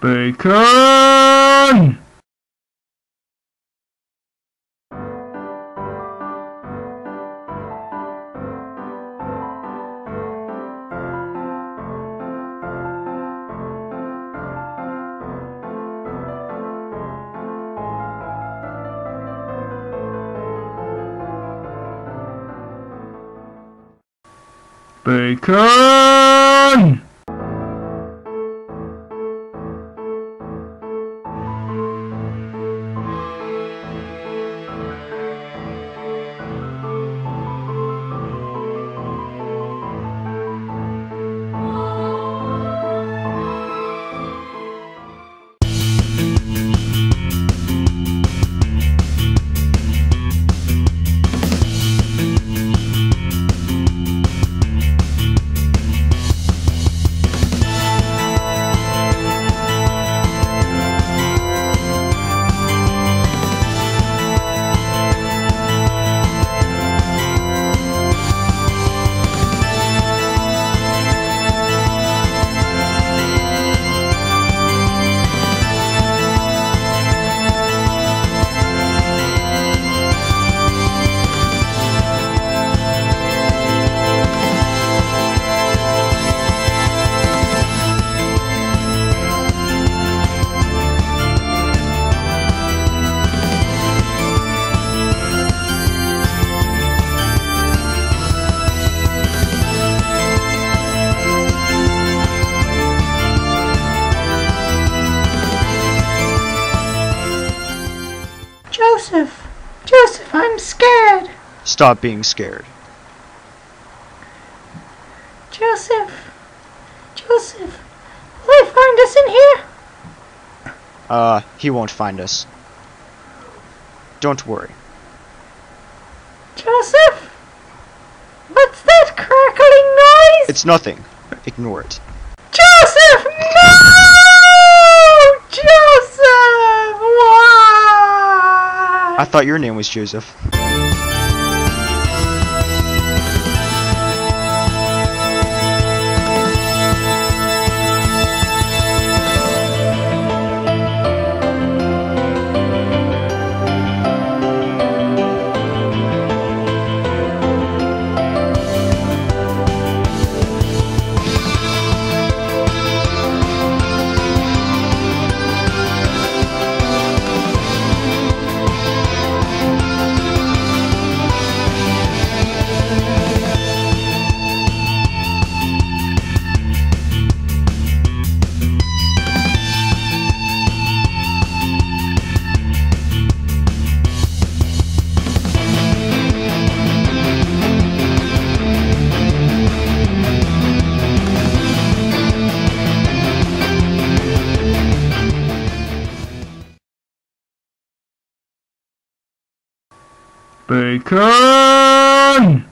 Bacon! Bacon! Joseph! Joseph, I'm scared! Stop being scared. Joseph! Joseph! Will they find us in here? Uh, he won't find us. Don't worry. Joseph! What's that crackling noise? It's nothing. Ignore it. Joseph! No! Joseph! Why? I thought your name was Joseph. Bacon!